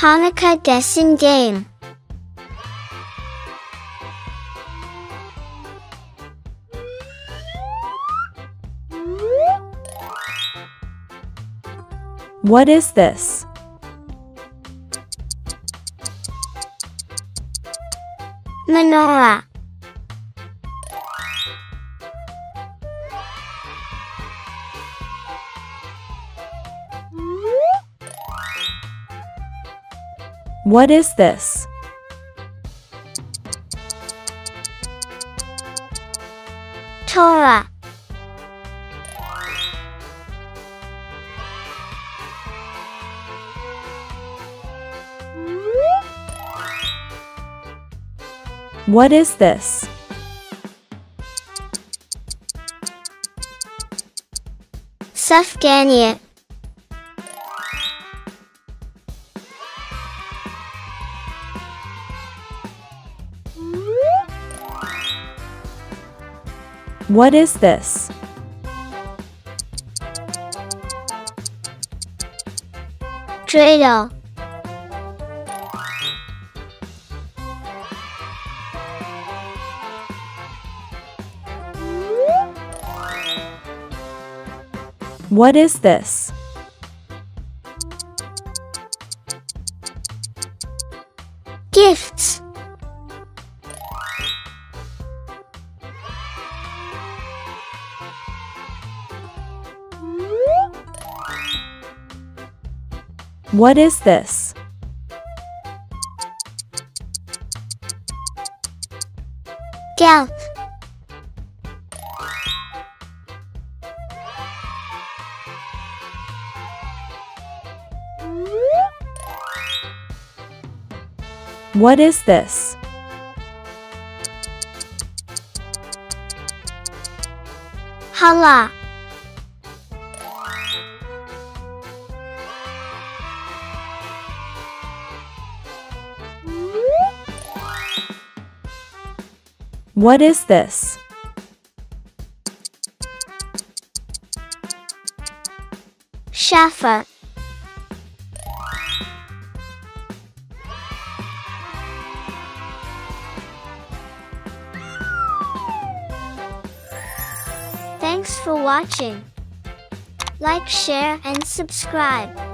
Hanukkah guessing game. What is this? Menorah. What is this? Torah. What is this? Sufganiyot. What is this? Dreidel. What is this? Gifts. What is this? Gelt. What is this? Challah. What is this? Shofar. Thanks for watching. Like, share, and subscribe.